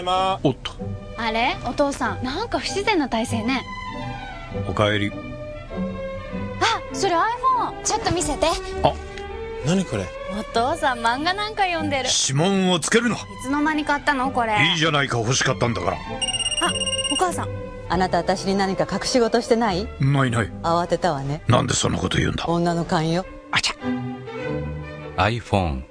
いま。おっと。あれ？お父さん。なんか不自然な体勢ね。おかえり。あそれ iPhone ちょっと見せて。あ何これ？お父さん漫画なんか読んでる。指紋をつけるないつの間に買ったのこれ？いいじゃないか欲しかったんだから。あお母さん。あなた私に何か隠し事してない？ないない。慌てたわね。なんでそんなこと言うんだ？女の勘よ。あちゃ。iPhone